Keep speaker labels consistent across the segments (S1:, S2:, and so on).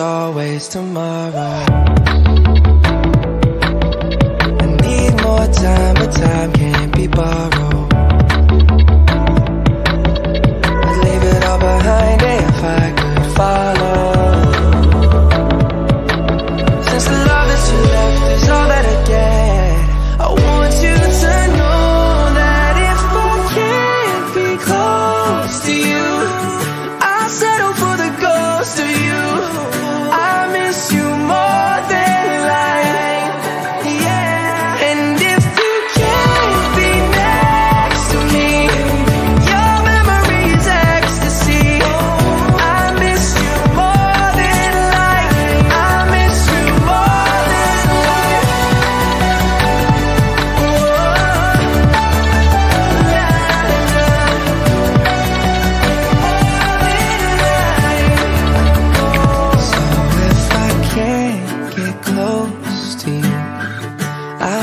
S1: always tomorrow.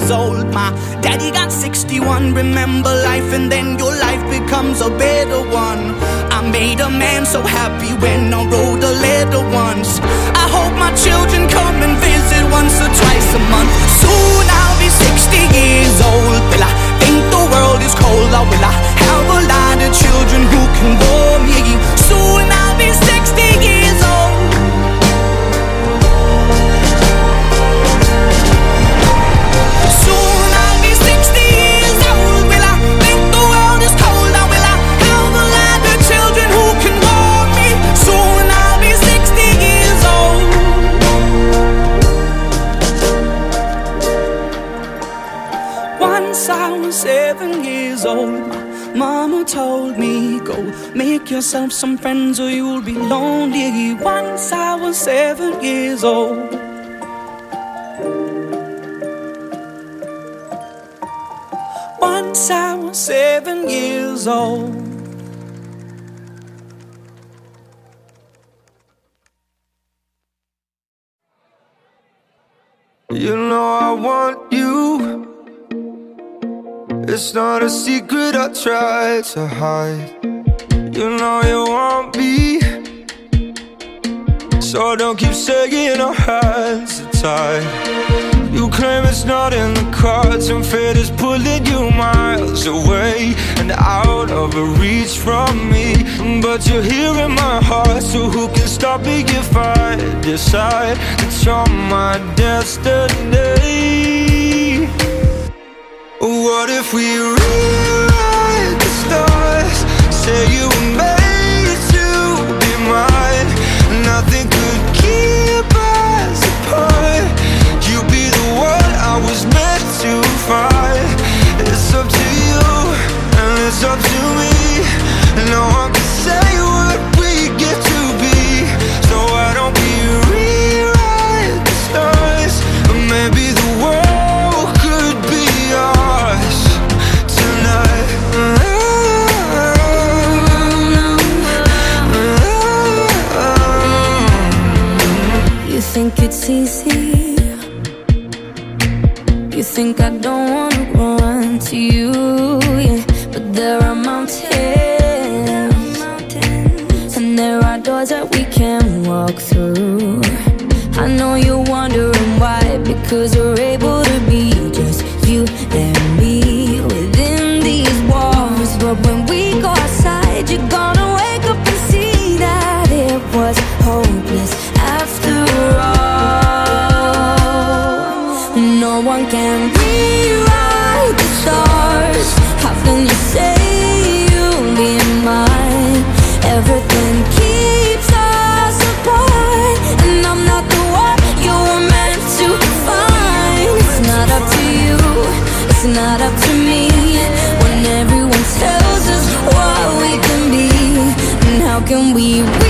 S2: years old. My daddy got 61. Remember life, and then your life becomes a better one. I made a man so happy when I wrote a letter once. I hope my children come and visit once or twice a month. Soon I'll be 60 years old. Will I think the world is cold? Or will I have a lot of children who yourself some friends or you'll be lonely. Once I was seven years old. Once I was seven years old.
S3: You know I want you. It's not a secret I try to hide. You know you want me. So don't keep saying our hands are. You claim it's not in the cards, and fate is pulling you miles away and out of reach from me. But you're here in my heart, so who can stop me if I decide that you're my destiny? What if we rewrite
S4: easy. You think I don't wanna run to you, yeah But there are mountains And there are doors that we can walk through. I know you're wondering can we, we